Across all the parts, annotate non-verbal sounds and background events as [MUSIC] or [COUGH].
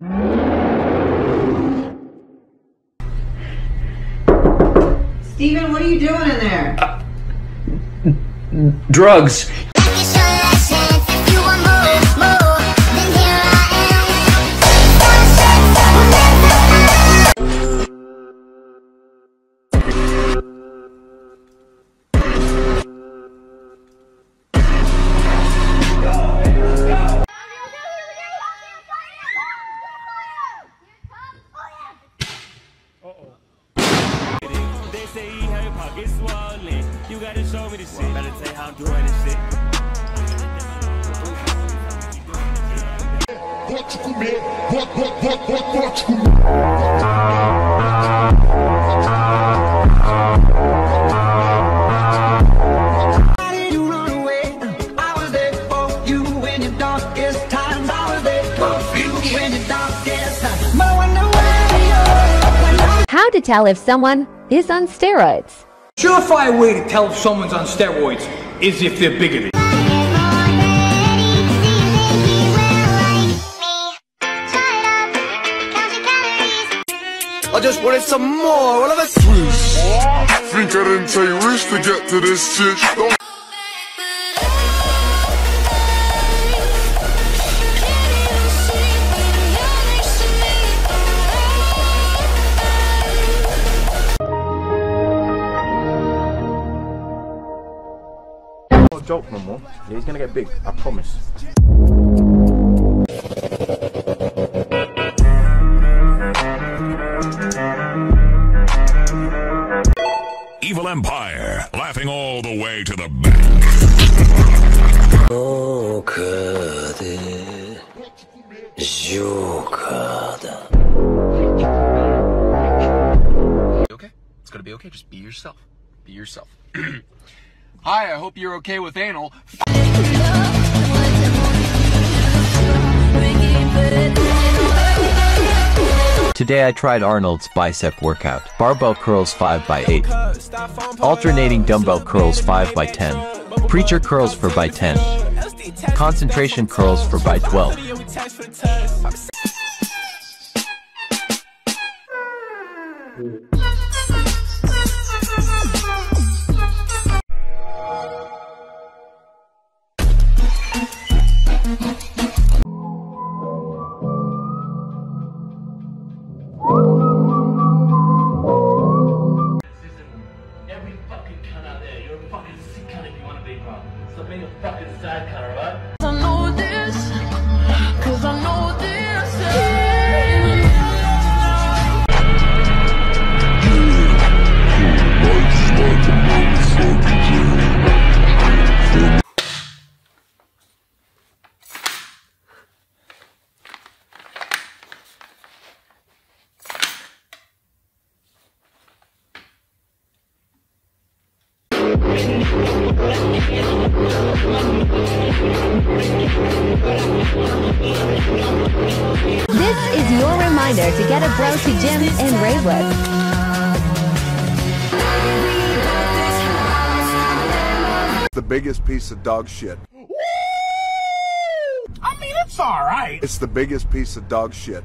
Steven, what are you doing in there? Drugs. The shit. Better tell you how I'm doing this shit. Pode comer, pode, pode, pode, pode, pode comer. How to tell if someone is on steroids. Surefire way to tell if someone's on steroids is if they're bigoted. I just wanted some more. All of a Think I didn't take risks to get to this shit. Joke no more. Yeah, he's gonna get big. I promise. Evil Empire, laughing all the way to the bank. Okay? It's gonna be okay. Just be yourself. Be yourself. [CLEARS THROAT] Hi, I hope you're okay with anal. Today I tried Arnold's bicep workout. Barbell curls 5x8. Alternating dumbbell curls 5x10. Preacher curls for by 10. Concentration curls for by 12. So being a fucking sad cunt, alright? I know this, cause I know this. This is your reminder to get a bro to gym and rave with. the biggest piece of dog shit. I mean, it's alright. It's the biggest piece of dog shit.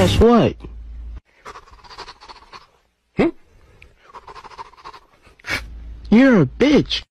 Guess what? You're a bitch.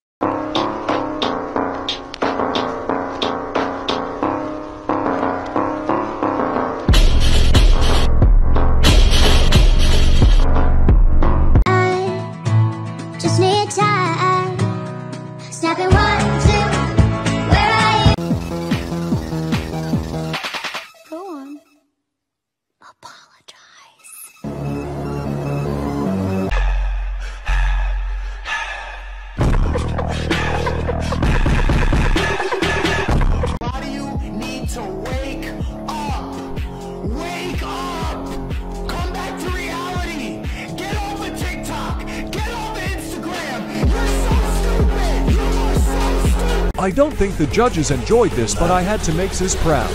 I don't think the judges enjoyed this, but I had to make Sis proud.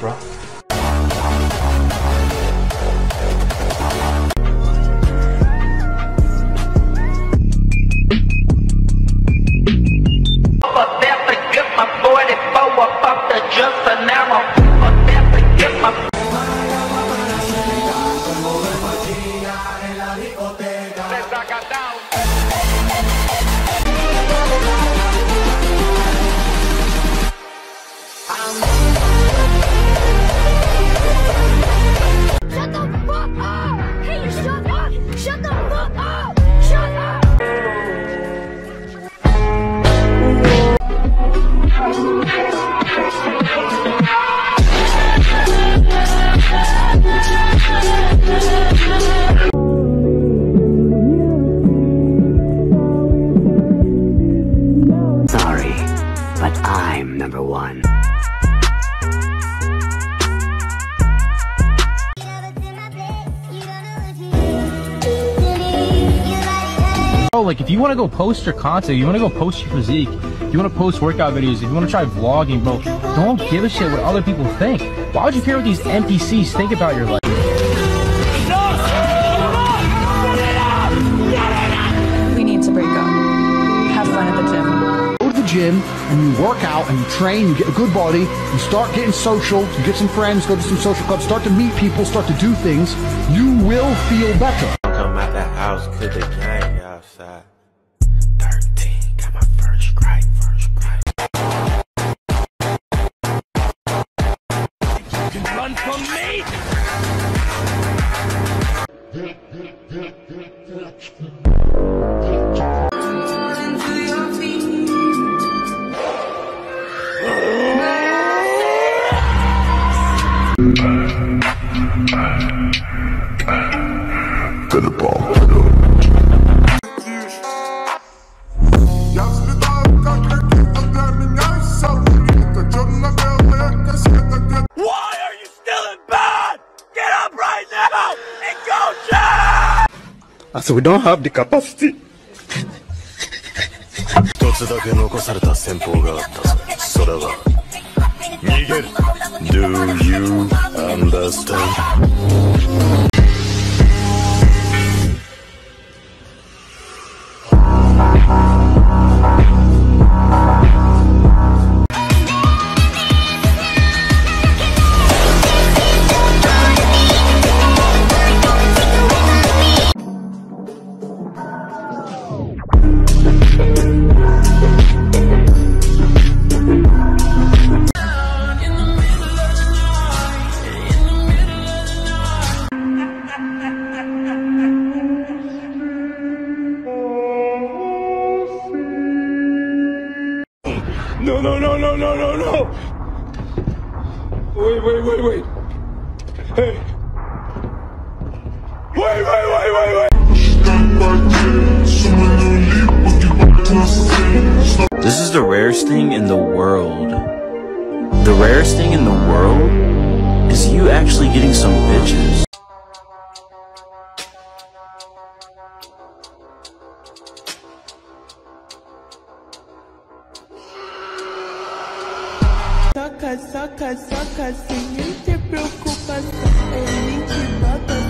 Bro. Shut if you want to go post your content, you want to go post your physique, if you want to post workout videos, if you want to try vlogging, bro, don't give a shit what other people think. Why would you care what these NPCs think about your life? We need to break up. Have fun at the gym. Go to the gym and you work out and you train, you get a good body, you start getting social, you get some friends, go to some social clubs, start to meet people, start to do things, you will feel better. Come out the house, cause the gang outside. 13, got my first. You can run from me! So we don't have the capacity. 一つだけ残された戦法があったぞそれは逃げる Do you understand? No, no, no, no, no, no, no! Wait, wait, wait, wait. Hey. Wait, wait, wait, wait, wait! This is the rarest thing in the world. The rarest thing in the world is you actually getting some bitches. Sem nem ter preocupação. É ele te bota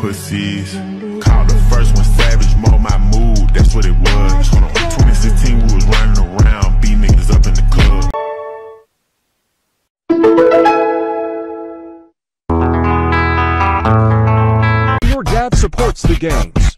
Pussies. Called the first one savage, mold my mood, that's what it was. Hold on, 2016 we was running around, beat niggas up in the club. Your dad supports the games.